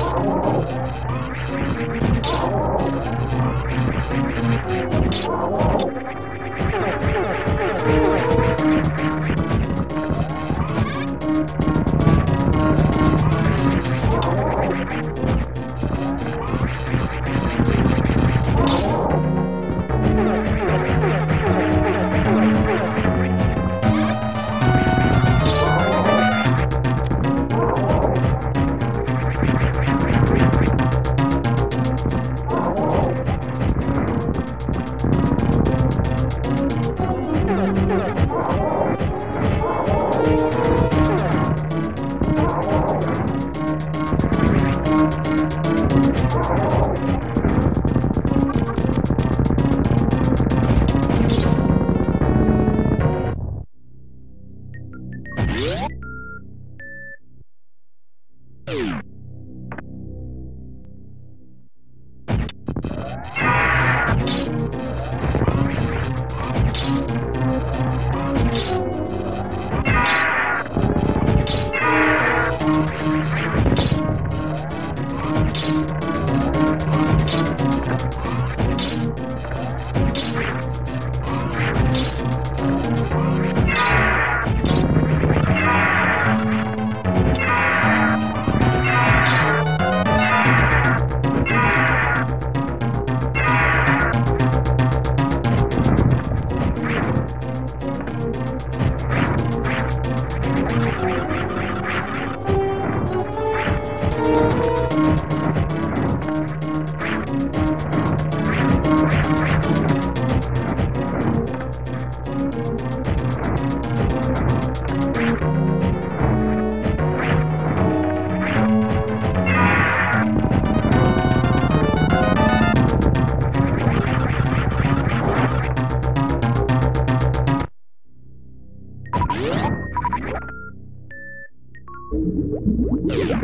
Come on, come on. Yeah.